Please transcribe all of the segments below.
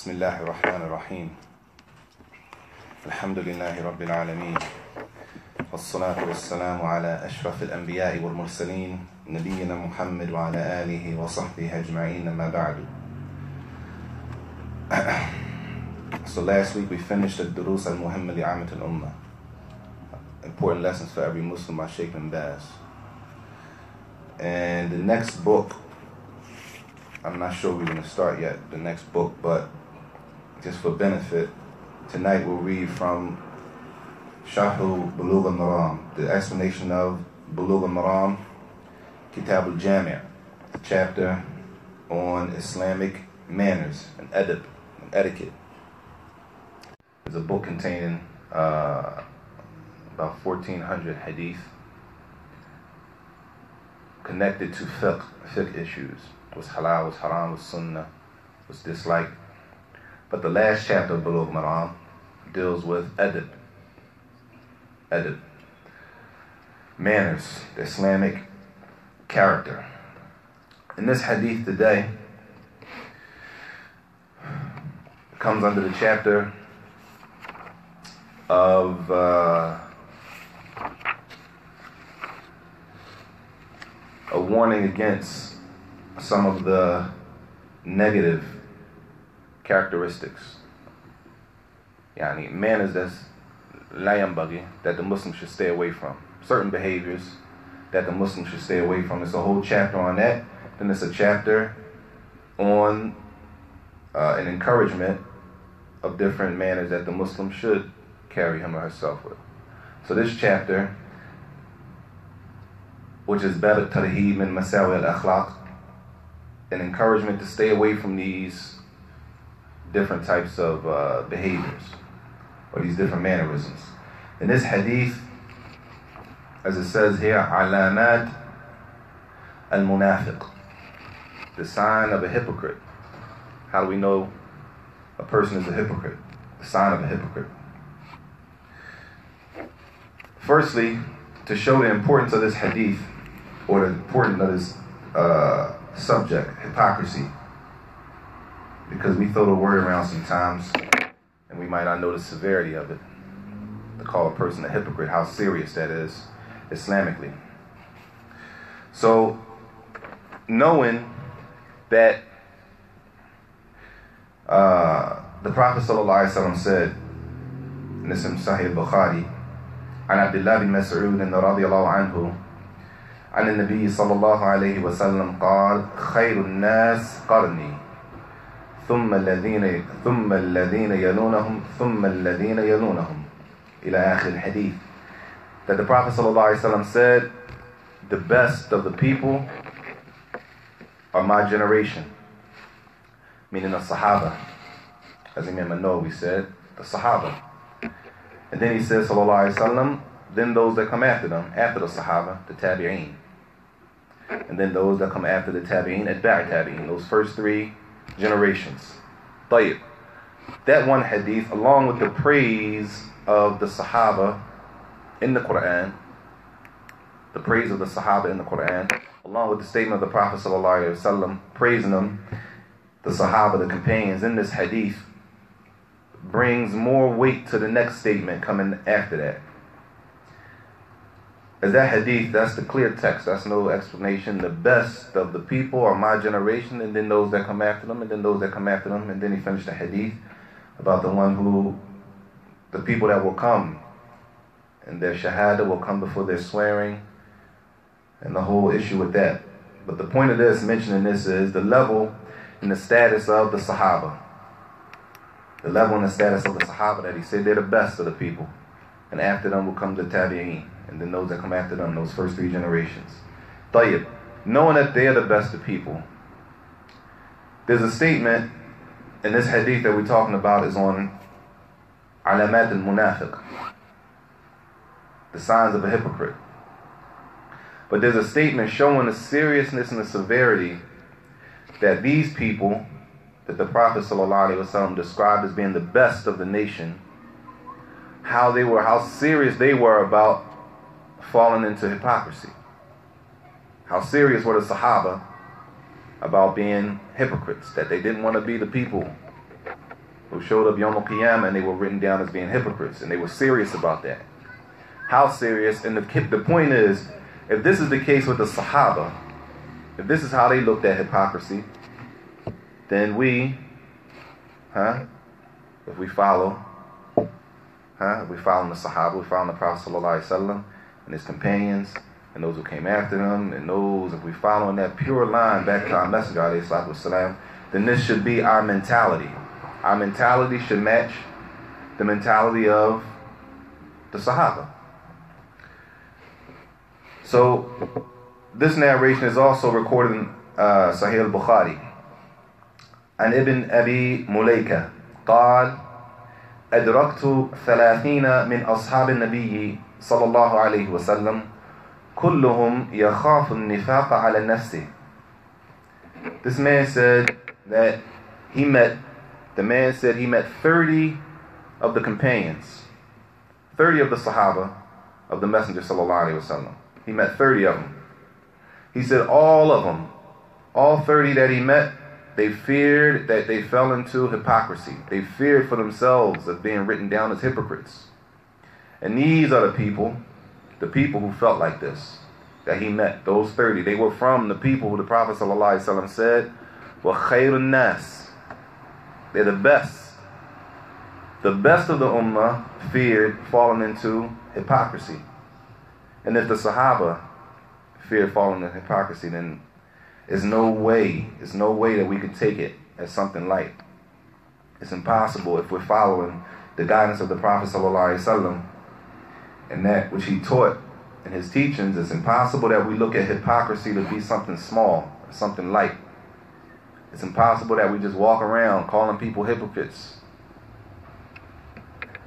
بسم الله الرحمن الرحيم الحمد لله رب العالمين والصلاة والسلام على أشرف الأنبياء والمرسلين نبينا محمد وعلى آله وصحبه أجمعين ما بعد So last week we finished the Durus al-Muhimma li'amat al-Ummah Important lessons for every Muslim by Sheikh bin Baz And the next book I'm not sure we're going to start yet, the next book, but just for benefit, tonight we'll read from Sharh Bulugh al-Maram, the explanation of Bulugh al-Maram, Kitab al-Jami', the chapter on Islamic manners and adab, and etiquette. It's a book containing uh, about 1,400 hadith connected to fiqh, fiqh issues was halal, was haram, was sunnah, was disliked. But the last chapter of Bulugh Maram deals with adab. Adab. Manners, the Islamic character. In this hadith today, comes under the chapter of uh, a warning against some of the negative characteristics. Yani manners that's la yanbaghi that the Muslim should stay away from. Certain behaviors that the Muslim should stay away from. It's a whole chapter on that. Then it's a chapter on uh, an encouragement of different manners that the Muslim should carry him or herself with. So this chapter, which is Bab al-Tarhib min Masawi al-Akhlaq, an encouragement to stay away from these different types of uh, behaviors or these different mannerisms. In this hadith, as it says here, alamat al-munafiq, the sign of a hypocrite. How do we know a person is a hypocrite? The sign of a hypocrite. Firstly, to show the importance of this hadith, or the importance of this uh, subject, hypocrisy Because we throw the word around sometimes and we might not know the severity of it. To call a person a hypocrite, how serious that is Islamically. So, knowing that uh, the Prophet ﷺ said in the Sahih Bukhari, عن عبد الله بن مسعود رضي الله عنه عن النبي صلى الله عليه وسلم قال خير الناس قرني ثم الذين ثم الذين يلونهم ثم الذين يلونهم إلى آخر الحديث that the Prophet صلى الله عليه وسلم said the best of the people are my generation meaning the Sahaba as Imam Nawawi said the Sahaba and then he says صلى الله عليه وسلم then those that come after them after the Sahaba the Tabi'een and then those that come after the Tabi'in, Atba' Tabi'in, those first three generations. That one hadith, along with the praise of the Sahaba in the Quran, the praise of the Sahaba in the Quran, along with the statement of the Prophet ﷺ, praising them, the Sahaba, the companions in this hadith, brings more weight to the next statement coming after that. As that hadith, that's the clear text. That's no explanation. The best of the people are my generation, and then those that come after them, and then those that come after them. And then he finished the hadith about the one who, the people that will come, and their shahada will come before their swearing, and the whole issue with that. But the point of this, mentioning this, is the level and the status of the Sahaba. The level and the status of the Sahaba that he said they're the best of the people. And after them will come the Tabi'een and then those that come after them, those first three generations. Tayyib, knowing that they are the best of people, there's a statement in this hadith that we're talking about is on alamat al-munafiq, the signs of a hypocrite. But there's a statement showing the seriousness and the severity that these people that the Prophet ﷺ described as being the best of the nation, how they were, how serious they were about falling into hypocrisy. How serious were the Sahaba about being hypocrites, that they didn't want to be the people who showed up Yom Qiyamah and they were written down as being hypocrites, and they were serious about that. How serious? And the, the point is, if this is the case with the Sahaba, if this is how they looked at hypocrisy, then we, huh, if we follow, huh, if we follow the Sahaba, we follow the Prophet ﷺ and his companions, and those who came after them, and those, if we follow in that pure line back to our Messenger, والسلام, then this should be our mentality. Our mentality should match the mentality of the Sahaba. So, this narration is also recorded in uh, Sahih al-Bukhari. عن ابن أبي مليكة قال أدركت ثلاثين من أصحاب النبي صلى الله عليه وسلم كلهم يخاف النفاق على نفسه This man said that he met, the man said he met 30 of the companions, 30 of the Sahaba of the Messenger sallallahu alaihi wasallam. He met 30 of them. He said all of them, all 30 that he met, they feared that they fell into hypocrisy. They feared for themselves of being written down as hypocrites. And these are the people, the people who felt like this, that he met, those 30. They were from the people who the Prophet ﷺ said, were khairun nas. They're the best. The best of the ummah feared falling into hypocrisy. And if the Sahaba feared falling into hypocrisy, then there's no way, there's no way that we could take it as something light. It's impossible if we're following the guidance of the Prophet ﷺ and that which he taught in his teachings. It's impossible that we look at hypocrisy to be something small, something light. It's impossible that we just walk around calling people hypocrites.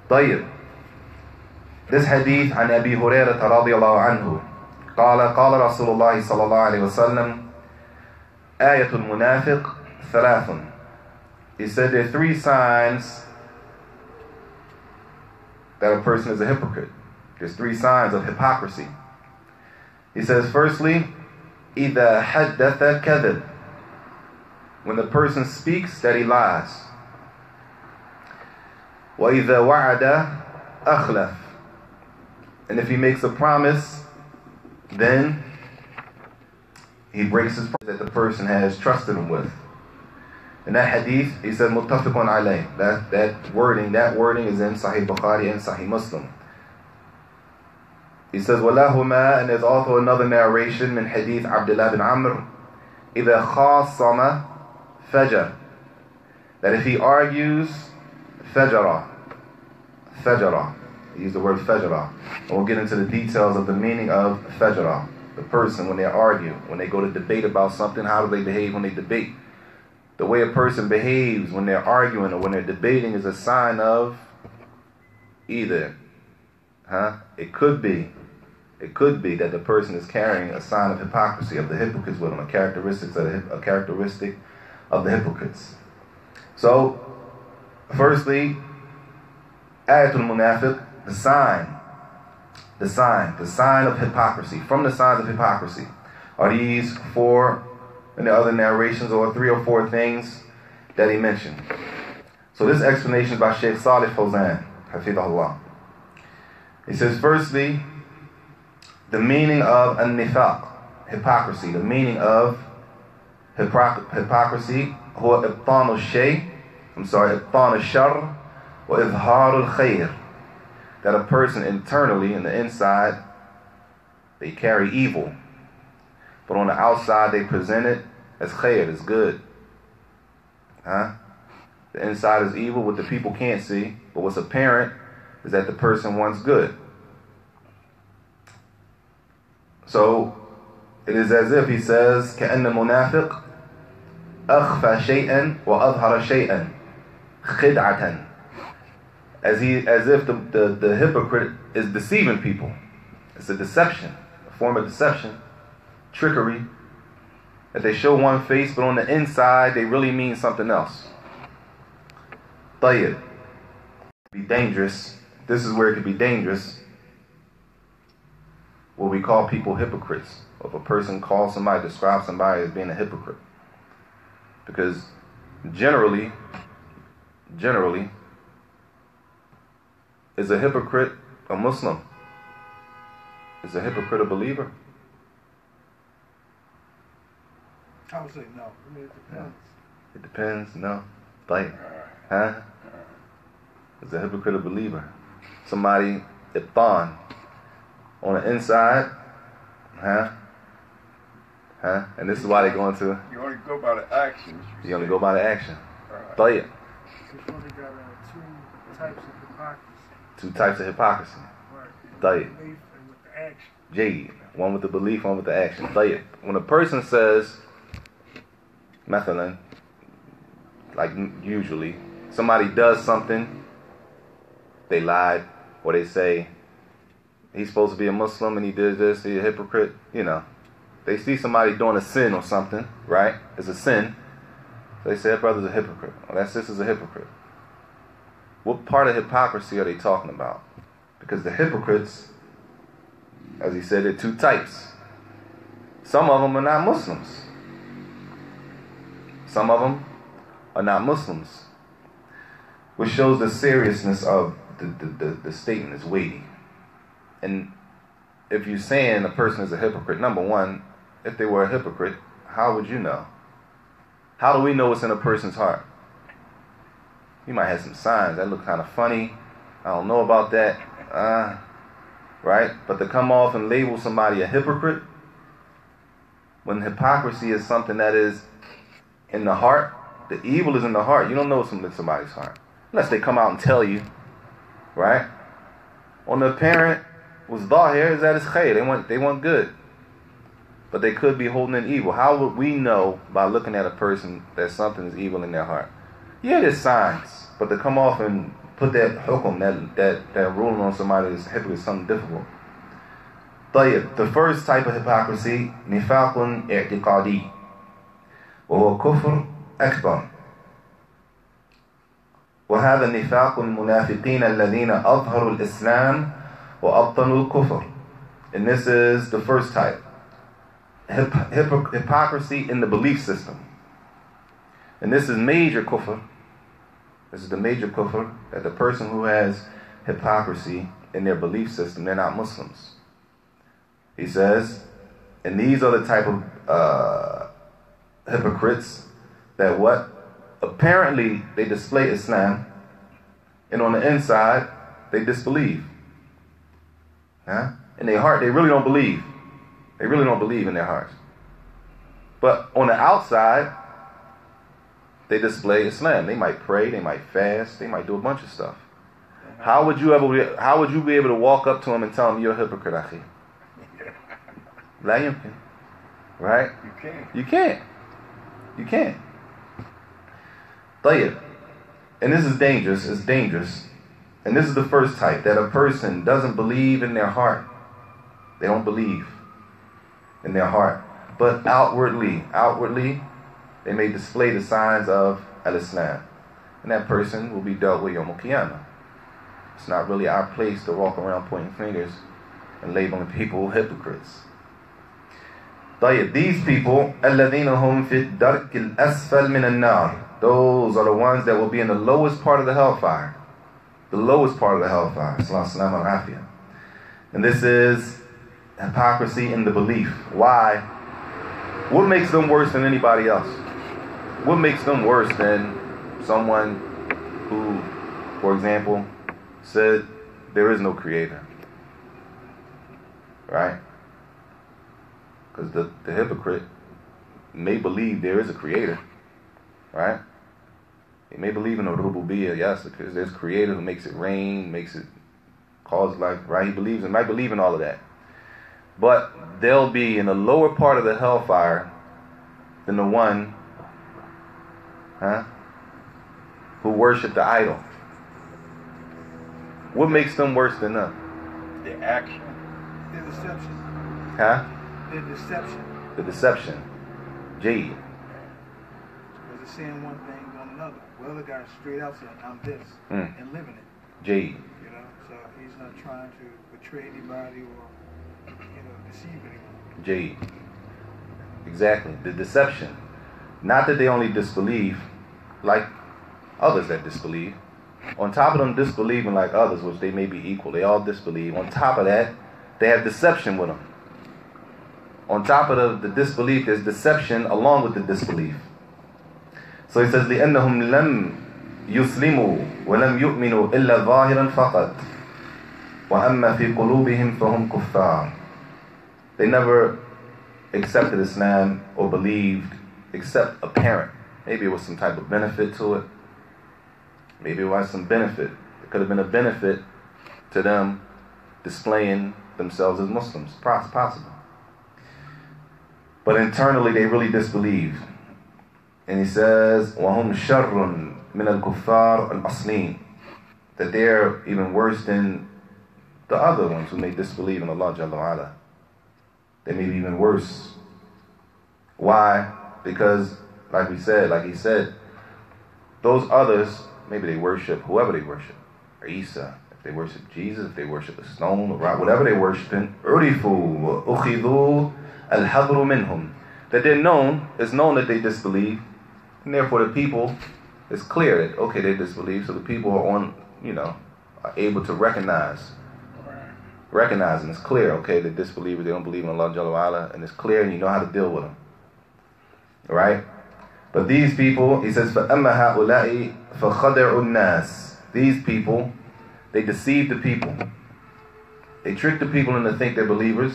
طيب This hadith عن أبي هريرة رضي الله عنه قال قال رسول الله صلى الله عليه وسلم آية المنافق ثلاث He said there are three signs that a person is a hypocrite. There's three signs of hypocrisy. He says, firstly, إِذَا حَدَّثَ كَذِبْ When the person speaks, that he lies. وَإِذَا وَعَدَ أَخْلَفْ And if he makes a promise, then he breaks his promise that the person has trusted him with. In that hadith, he said, muttafiqun alayh. That, that wording, that wording is in Sahih Bukhari and Sahih Muslim. He says, وَلَهُمَا And there's also another narration in hadith Abdullah bin Amr. إِذَا خَاصَمَ فَجَرَ That if he argues, فَجَرَ فَجَرَ He used the word fajra. And we'll get into the details of the meaning of fajra. The person, when they argue, when they go to debate about something, how do they behave when they debate? The way a person behaves when they're arguing or when they're debating is a sign of either, huh? It could be, it could be that the person is carrying a sign of hypocrisy of the hypocrites with them, a characteristics of the, a characteristic of the hypocrites. So, firstly, ayatul munafiq, the sign, the sign, the sign of hypocrisy. From the signs of hypocrisy are these four and the other narrations or three or four things that he mentioned. So this explanation is by Sheikh Salih Fawzan, Hafidahullah. He says, firstly, the meaning of an-nifaq, hypocrisy, the meaning of hypocrisy, or ibtan al-shay, I'm sorry, ibtan al-shar, or izhar al-khayr, That a person internally, in the inside, they carry evil but on the outside, they present it as khair, as good. Huh? The inside is evil, what the people can't see, but what's apparent is that the person wants good. So it is as if he says, كأن المنافق أخفى شيئا وأظهر شيئا خدعة as he as if the, the, the hypocrite is deceiving people. It's a deception, a form of deception trickery that they show one face, but on the inside they really mean something else. Tayyib. Be dangerous. This is where it could be dangerous. What we call people hypocrites. If a person calls somebody, describes somebody as being a hypocrite. Because generally, generally, is a hypocrite a Muslim? Is a hypocrite a believer? I would say no. I mean, it depends. It depends, no. Like, huh? Is a hypocrite a believer? Somebody, Ibtan, on the inside, huh? Huh? And this is why they go into, You only go by the actions. you only go by the action. Right. Tayyib. We've only got uh, two types of. Two types of hypocrisy. Right. Jade. One with the belief, one with the action. Tayyib. When a person says, Methalan, like usually, somebody does something, they lied, or they say, he's supposed to be a Muslim and he did this, he's a hypocrite, you know. They see somebody doing a sin or something, right? It's a sin. They say that brother's a hypocrite. Or that sister's a hypocrite. What part of hypocrisy are they talking about? Because the hypocrites, as he said, are two types. Some of them are not Muslims. Some of them are not Muslims. Which shows the seriousness of the, the, the, the statement is weighty. And if you're saying a person is a hypocrite, number one, if they were a hypocrite, how would you know? How do we know what's in a person's heart? You might have some signs that look kind of funny. I don't know about that. Uh, right? But to come off and label somebody a hypocrite, when hypocrisy is something that is in the heart, the evil is in the heart. You don't know what's in somebody's heart. Unless they come out and tell you, right? On the apparent was here is that it's khair. They want they want good. But they could be holding in evil. How would we know by looking at a person that something is evil in their heart? Yeah, there's signs. But to come off and put that hukum, that that, that ruling on somebody is hypocrite is something difficult. طيب, the first type of hypocrisy, نفاق اعتقادي وهو كفر أكبر وهذا نفاق المنافقين الذين أظهروا الإسلام وأبطنوا الكفر and this is the first type Hip- hypo- hypocrisy in the belief system and this is major kufr this is the major kufr that the person who has hypocrisy in their belief system they're not Muslims he says and these are the type of uh, hypocrites that what apparently they display Islam, and on the inside they disbelieve. Huh? In their heart, they really don't believe. They really don't believe in their hearts. But on the outside, they display Islam. They might pray, they might fast, they might do a bunch of stuff. Uh-huh. How would you ever? Be, how would you be able to walk up to them and tell them you're a hypocrite, Akhi? Right? You can't. You can't. You can't. Tayyib. And this is dangerous. It's dangerous. And this is the first type that a person doesn't believe in their heart. They don't believe in their heart, but outwardly, outwardly they may display the signs of Al Islam. And that person will be dealt with Yom It's not really our place to walk around pointing fingers and labeling people hypocrites. These people, those are the ones that will be in the lowest part of the hellfire. The lowest part of the hellfire. And this is hypocrisy in the belief. Why? What makes them worse than anybody else? What makes them worse than someone who for example said there is no creator right because the, the hypocrite may believe there is a creator, right? He may believe in a rububiyyah, yes, because there's a creator who makes it rain, makes it cause life, right? He believes in, might believe in all of that. But they'll be in the lower part of the hellfire than the one, huh, who worship the idol. What makes them worse than them? The action. Their deception. Huh? Their deception. The deception. Jade. Because they're saying one thing, doing another. Well, the guy's straight out saying, I'm this, Mm. and living it. Jade. You know, so he's not trying to betray anybody or, you know, deceive anyone. Jade. Exactly. The deception. Not that they only disbelieve, like others that disbelieve. On top of them disbelieving like others, which they may be equal, they all disbelieve. On top of that, they have deception with them. On top of the, the disbelief, there's deception along with the disbelief. So he says, لأنهم لم يسلموا ولم يؤمنوا إلا ظاهرا فقط وأما في قلوبهم فهم كفار They never accepted Islam or believed except apparent. Maybe it was some type of benefit to it. Maybe it was some benefit. It could have been a benefit to them displaying themselves as Muslims. Possible. But internally, they really disbelieved. And he says, وَهُمْ شَرٌ مِنَ الْكُفَّارِ الْأَصْلِينَ That they're even worse than the other ones who may disbelieve in Allah Jalla wa'ala. They may be even worse. Why? Because, like we said, like he said, those others, maybe they worship whoever they worship, or Isa, if they worship Jesus, if they worship a stone, or rock, whatever they worshiping, urifu ukhidhu al-hadru minhum. That they're known, it's known that they disbelieve, and therefore the people, it's clear that, okay, they disbelieve, so the people are on, you know, are able to recognize recognizing. It's clear, okay, they disbelievers, they don't believe in Allah Jalla and it's clear and you know how to deal with them. right? But these people, he says, فَأَمَّا هَؤُلَاءِ فَخَدَعُوا النَّاسِ These people, they deceive the people. They trick the people into think they're believers,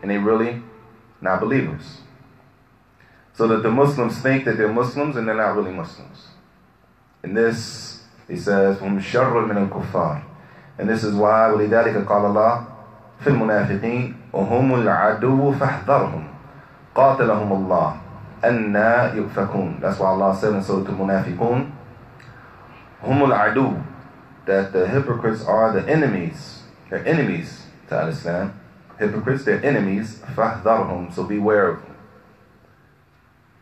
and they really not believers. So that the Muslims think that they're Muslims, and they're not really Muslims. And this, he says, هُمْ شَرٌ مِنَ الْكُفَّارِ And this is why, وَلِذَلِكَ قَالَ اللَّهِ في المنافقين وهم العدو فاحذرهم قاتلهم الله أنا يؤفكون That's why Allah said in Surah Al-Munafiqun هم العدو That the hypocrites are the enemies They're enemies to Islam Hypocrites, they're enemies فاحذرهم So beware of them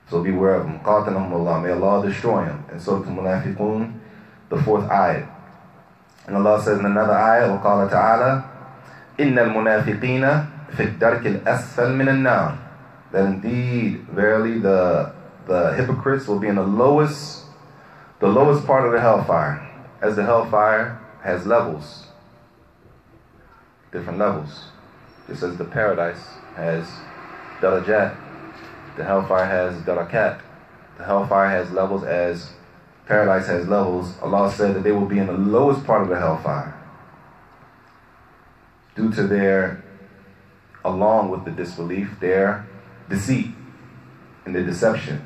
So beware of them قاتلهم الله May Allah destroy them In Surah Al-Munafiqun The fourth ayat And Allah says in another ayat وقال تعالى إن المنافقين في الدرك الأسفل من النار that indeed verily the the hypocrites will be in the lowest the lowest part of the hellfire as the hellfire has levels different levels. Just as the paradise has darajat the hellfire has darakat the hellfire has levels as paradise has levels. Allah said that they will be in the lowest part of the hellfire due to their, along with the disbelief, their deceit and their deception.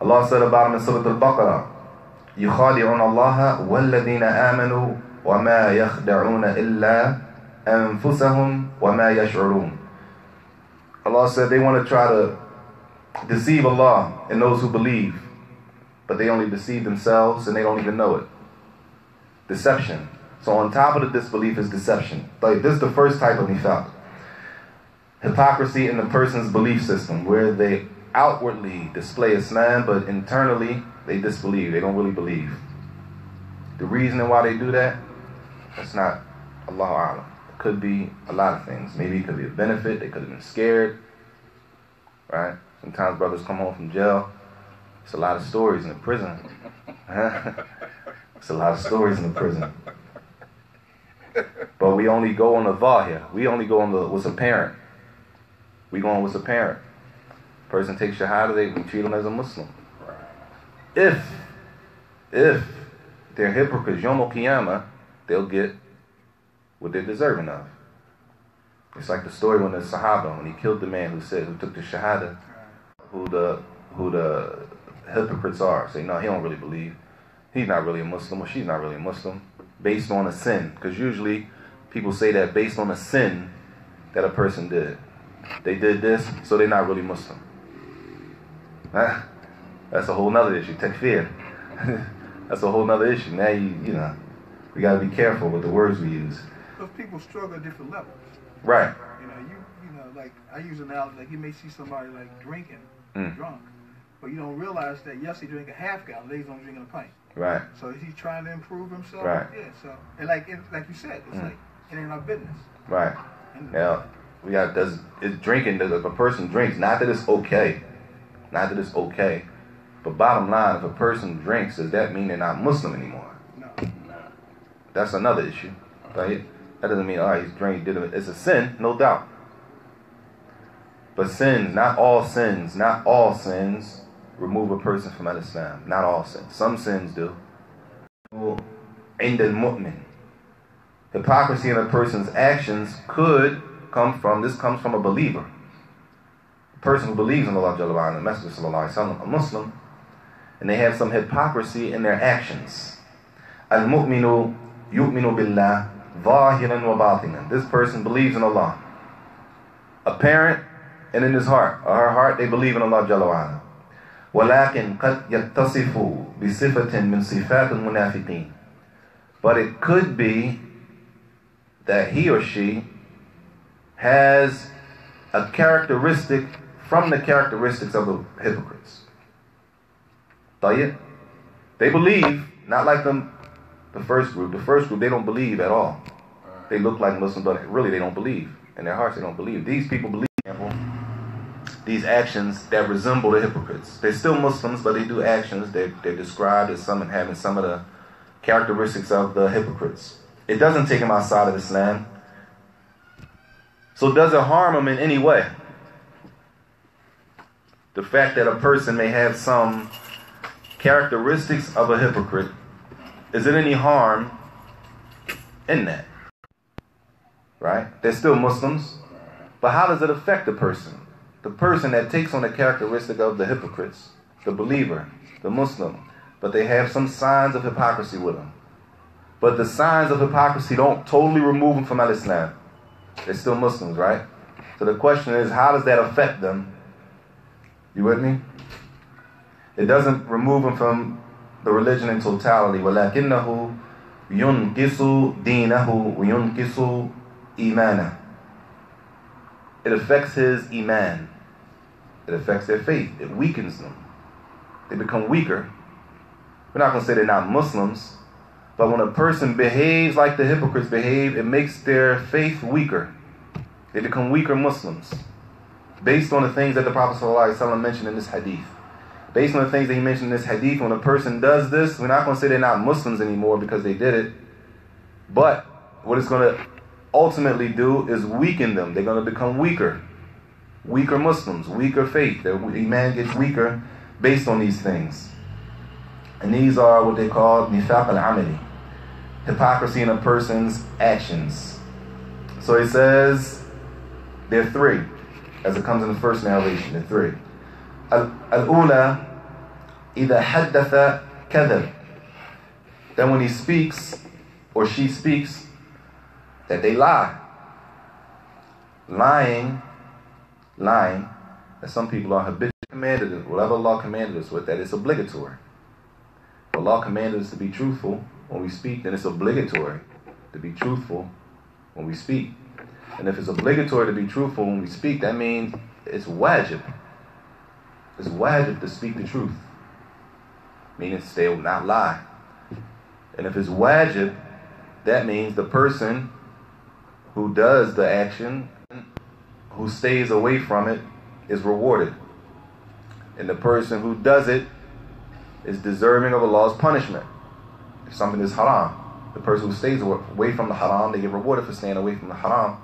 Allah said about them in Surah Al-Baqarah, يخادعون الله والذين آمنوا وما يخدعون إلا أنفسهم وما يشعرون. Allah said they want to try to deceive Allah and those who believe, but they only deceive themselves and they don't even know it. Deception. So on top of the disbelief is deception. Like this is the first type of nifaq. Hypocrisy in the person's belief system, where they outwardly display Islam, but internally they disbelieve. They don't really believe. The reason why they do that, that's not Allah Alam. It could be a lot of things. Maybe it could be a benefit. They could have been scared. Right? Sometimes brothers come home from jail. It's a lot of stories in the prison. it's a lot of stories in the prison. But we only go on the zahir. We only go on the what's apparent. We go on what's parent. Person takes shahada, they we treat them as a Muslim. If, if they're hypocrites, Yom Qiyamah, they'll get what they're deserving of. It's like the story when the Sahaba, when he killed the man who said, who took the shahada, who the who the hypocrites are. Say, no, he don't really believe. He's not really a Muslim, or she's not really a Muslim based on a sin. Because usually people say that based on a sin that a person did. They did this, so they're not really Muslim. Huh? That's a whole nother issue. Takfir. That's a whole nother issue. Now you you know, we gotta be careful with the words we use. Because people struggle at different levels. Right. You know, you you know, like I use an analogy like you may see somebody like drinking, Mm. drunk, but you don't realize that yes he drank a half gallon, later he's only drinking a pint. Right. So is he trying to improve himself? Right. Yeah. So and like it, like you said, it's Mm. like it ain't our business. Right. And Now we got does is drinking does if a person drinks, not that it's okay. Not that it's okay. But bottom line, if a person drinks, does that mean they're not Muslim anymore? No. no. That's another issue. Right? That doesn't mean all right, he's drinking. did it. It's a sin, no doubt. But sins, not all sins, not all sins remove a person from Islam. Not all sins. Some sins do. In the mu'min. Hypocrisy in a person's actions could come from, this comes from a believer. A person who believes in Allah Jalla wa'ala, the Messenger Sallallahu Alaihi Wasallam, a Muslim, and they have some hypocrisy in their actions. Al-mu'minu yu'minu billah zahiran wa batinan. This person believes in Allah. Apparent and in his heart, or her heart, they believe in Allah Jalla wa'ala. ولكن قد يتصف بصفة من صفات المنافقين. But it could be that he or she has a characteristic from the characteristics of the hypocrites. They believe, not like them, the first group. The first group, they don't believe at all. They look like Muslims, but really they don't believe. In their hearts, they don't believe. These people believe these actions that resemble the hypocrites. They're still Muslims, but they do actions that they're, they're described as some having some of the characteristics of the hypocrites. It doesn't take them outside of Islam. So does it harm them in any way? The fact that a person may have some characteristics of a hypocrite, is it any harm in that? Right? They're still Muslims. But how does it affect the person? The person that takes on the characteristic of the hypocrites, the believer, the Muslim, but they have some signs of hypocrisy with them. But the signs of hypocrisy don't totally remove them from Islam. They're still Muslims, right? So the question is, how does that affect them? You with me? It doesn't remove them from the religion in totality. وَلَكِنَّهُ يُنْقِسُ دِينَهُ وَيُنْقِسُ إِيمَانَهُ It affects his iman. It affects their faith. It weakens them. They become weaker. We're not going to say they're not Muslims, but when a person behaves like the hypocrites behave, it makes their faith weaker. They become weaker Muslims. Based on the things that the Prophet ﷺ mentioned in this hadith. Based on the things that he mentioned in this hadith, when a person does this, we're not going to say they're not Muslims anymore because they did it. But what it's going to ultimately do is weaken them. They're going to become weaker. Weaker Muslims, weaker faith. Their iman gets weaker based on these things. And these are what they call nifaq al-amali Hypocrisy in a person's actions. So he says there are three, as it comes in the first narration, there are three. Al-ula, إذا حدث كذب. Then when he speaks, or she speaks, that they lie. Lying, lying, that some people are habitually commanded us, whatever Allah commanded us with, that it's obligatory. If Allah commanded us to be truthful when we speak, then it's obligatory to be truthful when we speak. And if it's obligatory to be truthful when we speak, that means it's wajib. It's wajib to speak the truth. Meaning they will not lie. And if it's wajib, that means the person who does the action, who stays away from it, is rewarded. And the person who does it is deserving of Allah's punishment. Something is haram, the person who stays away from the haram, they get rewarded for staying away from the haram.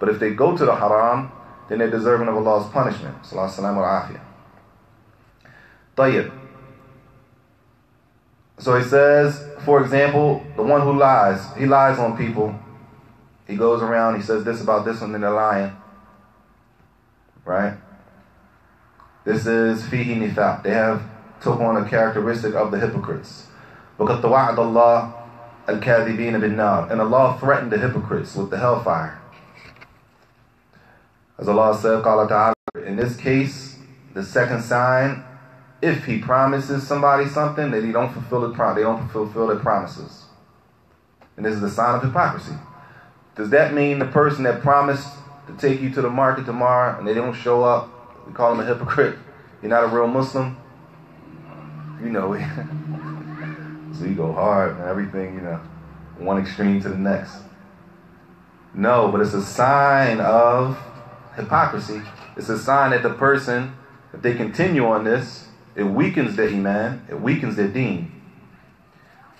But if they go to the haram, then they're deserving of Allah's punishment. Sallallahu alaihi Tayyib. So he says, for example, the one who lies, he lies on people. He goes around, he says this about this one, and they're lying. Right? This is fihi nifaq. They have took on a characteristic of the hypocrites. وَقَدْ تَوَعَدَ اللَّهُ الْكَاذِبِينَ بِالنَّارِ And Allah threatened the hypocrites with the hellfire. As Allah said, قال تعالى, in this case, the second sign, if he promises somebody something, that he don't fulfill the prom- they don't fulfill their promises. And this is the sign of hypocrisy. Does that mean the person that promised to take you to the market tomorrow and they don't show up, we call them a hypocrite? You're not a real Muslim? You know it. so you go hard and everything, you know, one extreme to the next. No, but it's a sign of hypocrisy. It's a sign that the person, if they continue on this, It weakens their iman, it weakens their deen.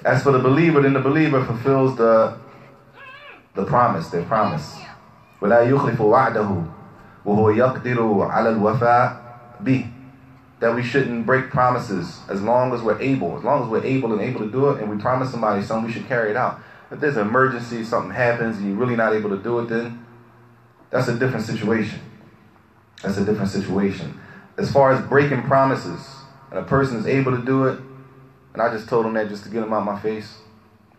As for the believer, then the believer fulfills the the promise, their promise. ولا يخلف وعده وهو يقدر على الوفاء به that we shouldn't break promises as long as we're able. As long as we're able and able to do it, and we promise somebody something, we should carry it out. If there's an emergency, something happens, and you're really not able to do it, then that's a different situation. That's a different situation. As far as breaking promises, and a person is able to do it, and I just told him that just to get him out my face.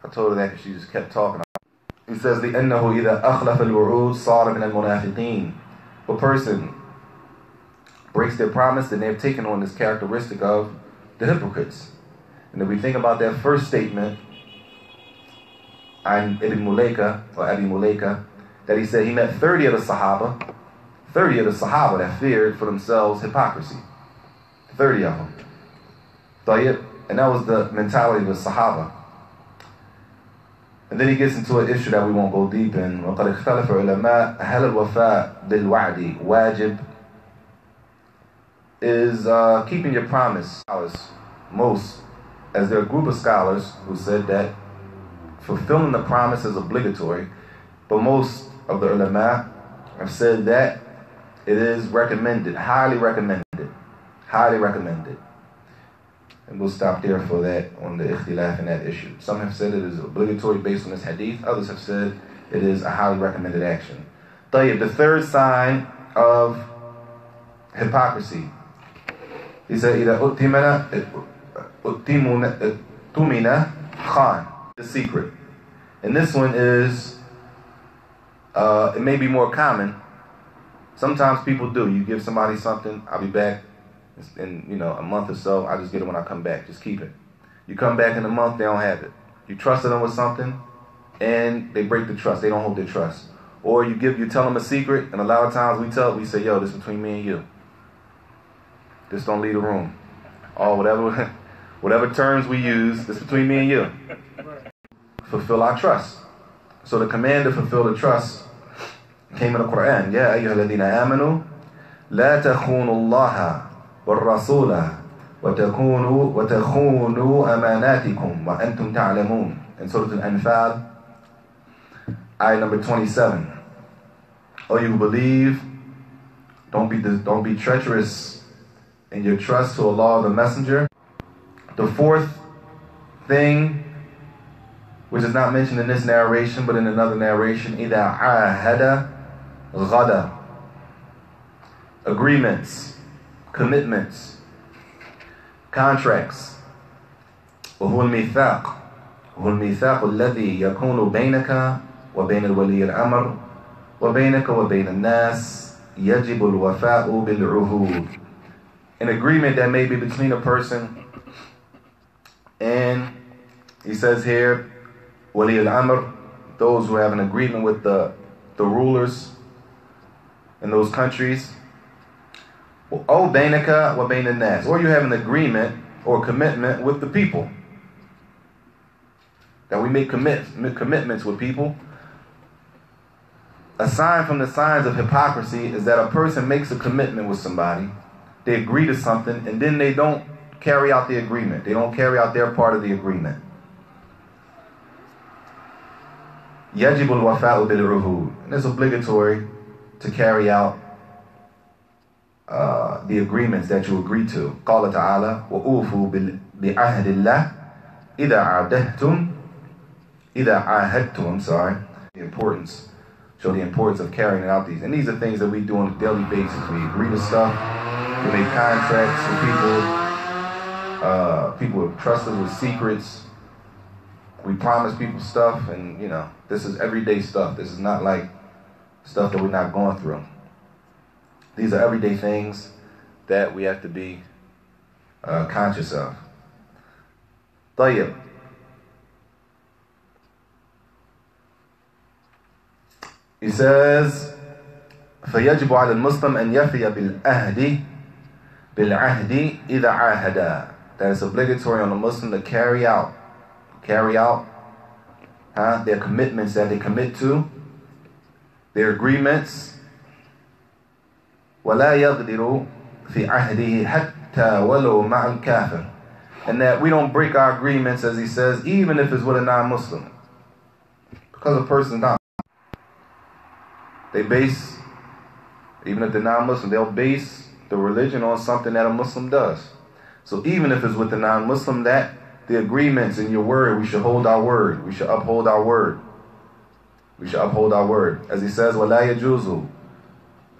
I told her that because she just kept talking. He says, لأنه إذا أخلف الوعود صار من المنافقين. A person breaks their promise, then they've taken on this characteristic of the hypocrites. And if we think about that first statement, I'm Ibn Mulaika" or Abi Mulaika," that he said he met 30 of the Sahaba, 30 of the Sahaba that feared for themselves hypocrisy. 30 of them. And that was the mentality of the Sahaba. And then he gets into an issue that we won't go deep in. وَقَدْ اخْتَلَفَ عُلَمَاء هَلَ الْوَفَاء بِالْوَعْدِ وَاجِبْ is uh, keeping your promise. Most, as there are a group of scholars who said that fulfilling the promise is obligatory, but most of the ulama have said that it is recommended, highly recommended, highly recommended. And we'll stop there for that on the ikhtilaf in that issue. Some have said it is obligatory based on this hadith. Others have said it is a highly recommended action. Tayyib, the third sign of hypocrisy said, إذا أؤتمن أؤتمن أؤتمن خان. The secret. And this one is, uh, it may be more common. Sometimes people do. You give somebody something, I'll be back in, you know, a month or so. I just get it when I come back. Just keep it. You come back in a month, they don't have it. You trusted them with something, and they break the trust. They don't hold their trust. Or you give, you tell them a secret, and a lot of times we tell, we say, yo, this is between me and you. Just don't leave the room. Or whatever, whatever terms we use, it's between me and you. Fulfill our trust. So the command to fulfill the trust came in the Quran. يا أيها الذين آمنوا لا تخونوا الله والرسول وتكونوا وتخونوا أماناتكم وأنتم تعلمون. In Surah Al-Anfal, ayah number 27. Oh, you believe, don't be, don't be treacherous and your trust to Allah the Messenger. The fourth thing, which is not mentioned in this narration but in another narration, إِذَا عَاهَدَ غَدَى Agreements, commitments, contracts. وهو الميثاق هو الميثاق الذي يكون بينك وبين الولي الأمر وبينك وبين الناس يجب الوفاء بالعهود an agreement that may be between a person and he says here, Wali al-Amr, those who have an agreement with the, the rulers in those countries. Oh, bainaka wa nas. Or you have an agreement or commitment with the people. That we make commit, commitments with people. A sign from the signs of hypocrisy is that a person makes a commitment with somebody they agree to something and then they don't carry out the agreement. They don't carry out their part of the agreement. يجب الوفاء بالعهود. And it's obligatory to carry out uh, the agreements that you agree to. قال تعالى وأوفوا بعهد الله إذا عاهدتم إذا عاهدتم I'm sorry the importance show the importance of carrying out these and these are things that we do on a daily basis we agree to stuff we make contracts with people. Uh, people trust us with secrets. We promise people stuff, and you know, this is everyday stuff. This is not like stuff that we're not going through. These are everyday things that we have to be uh, conscious of. طيب He says, فيجب على المسلم أن يفي بالأهد بالعهد إذا عاهدا. That is obligatory on a Muslim to carry out, carry out huh, their commitments that they commit to, their agreements. ولا يقدر في عهده حتى ولو مع الكافر and that we don't break our agreements as he says even if it's with a non-Muslim because a person's not they base even if they're non-Muslim they'll base the religion on something that a Muslim does so even if it's with the non-Muslim that the agreements in your word we should hold our word we should uphold our word we should uphold our word as he says ولا يجوز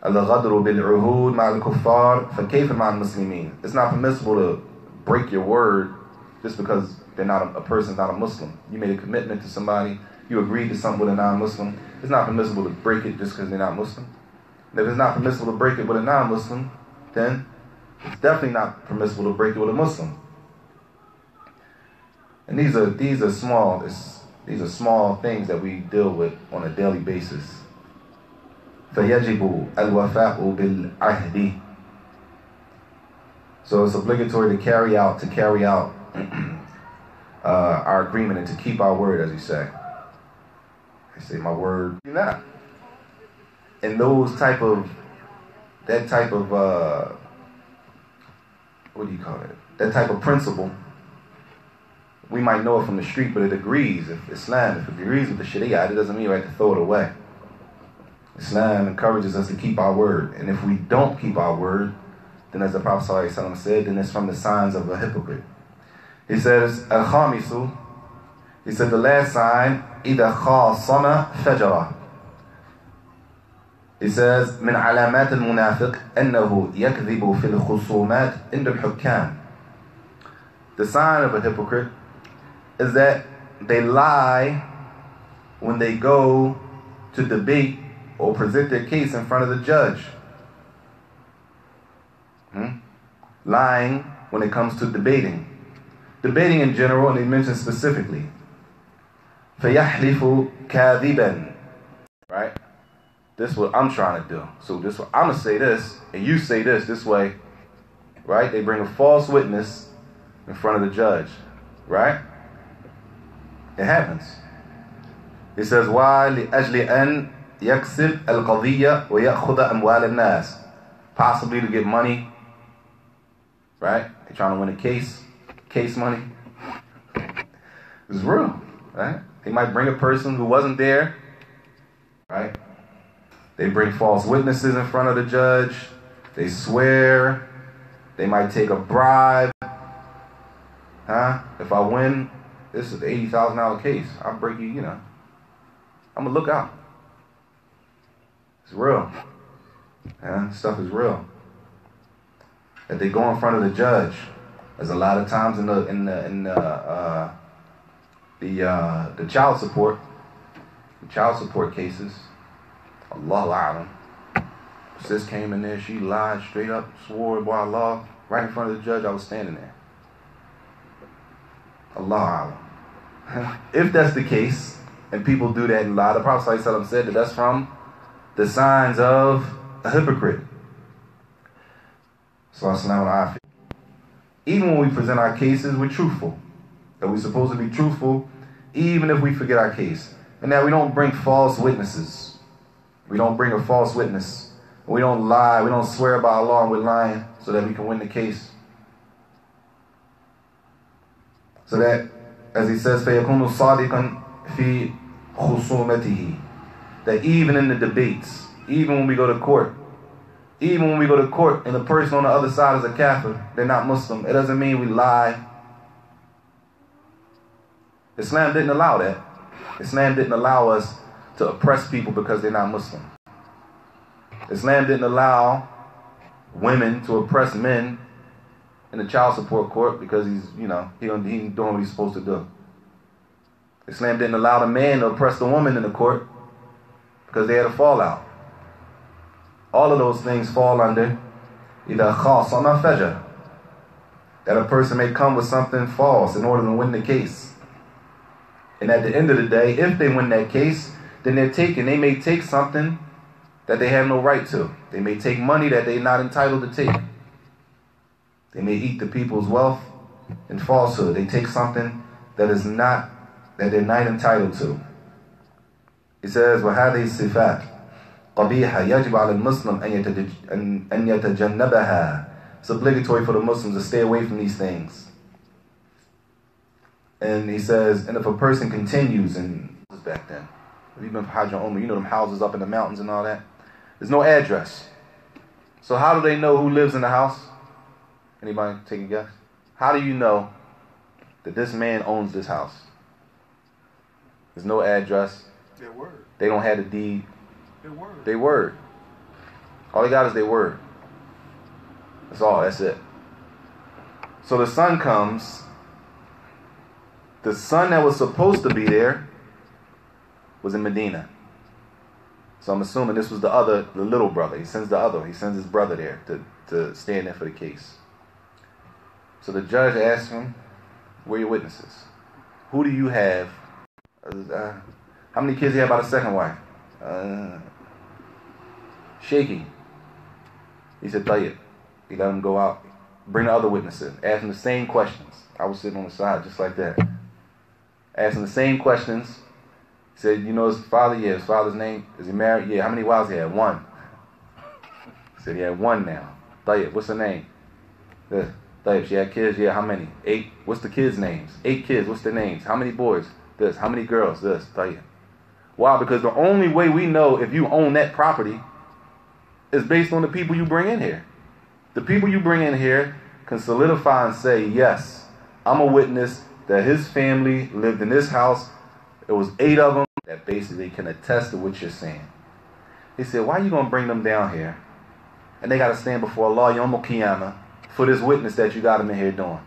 الغدر بالعهود مع الكفار فكيف مع المسلمين It's not permissible to break your word just because they're not a, a person's not a Muslim. You made a commitment to somebody, you agreed to something with a non-Muslim. It's not permissible to break it just because they're not Muslim. And if it's not permissible to break it with a non-Muslim, then it's definitely not permissible to break it with a Muslim. And these are these are small these are small things that we deal with on a daily basis. فيجب الوفاء بالعهد So it's obligatory to carry out to carry out uh, our agreement and to keep our word, as you say. I say my word, you're not. And those type of that type of uh, what do you call it? That type of principle. We might know it from the street, but it agrees. If Islam, if it agrees with the Sharia, it doesn't mean we have to throw it away. Islam encourages us to keep our word. And if we don't keep our word, then as the Prophet ﷺ said, then it's from the signs of a hypocrite. He says, Al-Khamisu, he said the last sign, إِذَا خَاصَمَ فَجَرَ He says, من علامات المنافق أنه يكذب في الخصومات عند الحكام. The sign of a hypocrite is that they lie when they go to debate or present their case in front of the judge. Hmm? Lying when it comes to debating. Debating in general, and he mentions specifically. فَيَحْلِفُ كَاذِبًا Right? This is what I'm trying to do. So this I'm gonna say this, and you say this this way. Right? They bring a false witness in front of the judge. Right? It happens. He says, why لأجل أن يكسب القضية ويأخذ أموال الناس. Possibly to get money. Right? They're trying to win a case. Case money. It's real. Right? They might bring a person who wasn't there. Right? They bring false witnesses in front of the judge. They swear. They might take a bribe. Huh? If I win, this is an eighty thousand dollar case. I'll break you, you know. I'm gonna look out. It's real. Yeah, stuff is real. That they go in front of the judge. There's a lot of times in the in the in the uh, the uh, the child support, the child support cases. Allah Alam. Sis came in there, she lied straight up, swore by Allah, right in front of the judge. I was standing there. Allah Alam. if that's the case, and people do that a lot, the Prophet ﷺ said that that's from the signs of a hypocrite. So, even when we present our cases, we're truthful. That we're supposed to be truthful, even if we forget our case. And that we don't bring false witnesses. We don't bring a false witness. We don't lie. We don't swear by Allah and we're lying so that we can win the case. So that, as he says, فَيَكُونُ صَادِقًا فِي خُصُومَتِهِ That even in the debates, even when we go to court, even when we go to court and the person on the other side is a kafir, they're not Muslim, it doesn't mean we lie. Islam didn't allow that. Islam didn't allow us to oppress people because they're not Muslim. Islam didn't allow women to oppress men in the child support court because he's, you know, he, he doing what he's supposed to do. Islam didn't allow the man to oppress the woman in the court because they had a fallout. All of those things fall under either khas or fajr. That a person may come with something false in order to win the case. And at the end of the day, if they win that case, then they're taking, they may take something that they have no right to. They may take money that they're not entitled to take. They may eat the people's wealth in falsehood. They take something that is not, that they're not entitled to. He says, وَهَذِهِ الصِّفَاتِ قبيحة يجب على المسلم أن يتجنبها it's obligatory for the Muslims to stay away from these things. And he says, and if a person continues, and back then, Hajj Umrah, you know them houses up in the mountains and all that. There's no address. So how do they know who lives in the house? Anybody take a guess? How do you know that this man owns this house? There's no address. Their word. They don't have the deed. Their word. They word. All they got is their word. That's all. That's it. So the son comes. The son that was supposed to be there was in Medina. So I'm assuming this was the other, the little brother. He sends the other. He sends his brother there to, to stand there for the case. So the judge asks him, "Where are your witnesses? Who do you have? Uh, how many kids do you have by the second wife?" Uh, shaky. He said, Tayyip. He let him go out. Bring the other witnesses. Ask him the same questions. I was sitting on the side just like that. Ask him the same questions. He said, You know his father? Yeah, his father's name. Is he married? Yeah. How many wives he had? One. He said he had one now. Tayyip, what's her name? Uh, this. Tayyip, she had kids? Yeah, how many? Eight. What's the kids' names? Eight kids. What's their names? How many boys? This. How many girls? This. Tayyip. Why? Because the only way we know if you own that property is based on the people you bring in here. The people you bring in here can solidify and say, yes, I'm a witness that his family lived in this house. It was eight of them that basically can attest to what you're saying. He said, why are you going to bring them down here? And they got to stand before Allah, Yom Qiyamah, for this witness that you got them in here doing.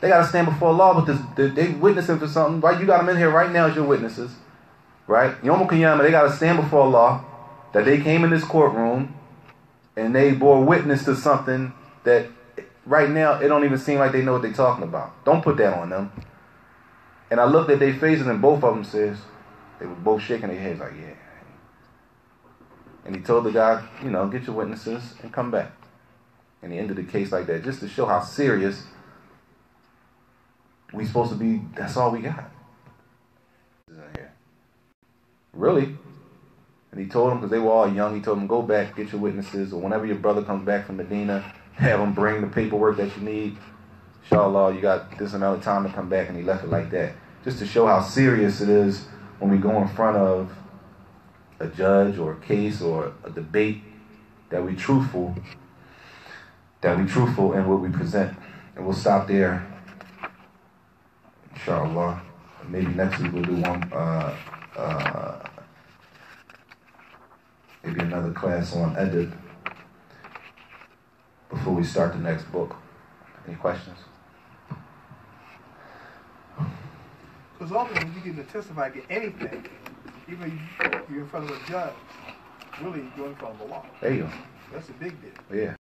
They got to stand before Allah with this, they witnessing for something. Right? You got them in here right now as your witnesses. Right? Yom Qiyamah, they got to stand before Allah that they came in this courtroom and they bore witness to something that right now it don't even seem like they know what they're talking about. Don't put that on them. And I looked at their faces and both of them says they were both shaking their heads like, yeah. And he told the guy, you know, get your witnesses and come back. And he ended the case like that just to show how serious we supposed to be. That's all we got. Really? And he told them, because they were all young, he told them, go back, get your witnesses, or whenever your brother comes back from Medina, have him bring the paperwork that you need. Inshallah, you got this amount of time to come back, and he left it like that. Just to show how serious it is when we go in front of a judge or a case or a debate, that we truthful, that we truthful in what we present. And we'll stop there. Inshallah. Maybe next week we'll do one uh, uh, maybe another class on edit before we start the next book. Any questions? Because ultimately, you get to testify to anything, even if you're in front of a judge, really you're in front of the law. There you go. That's a big deal. Yeah.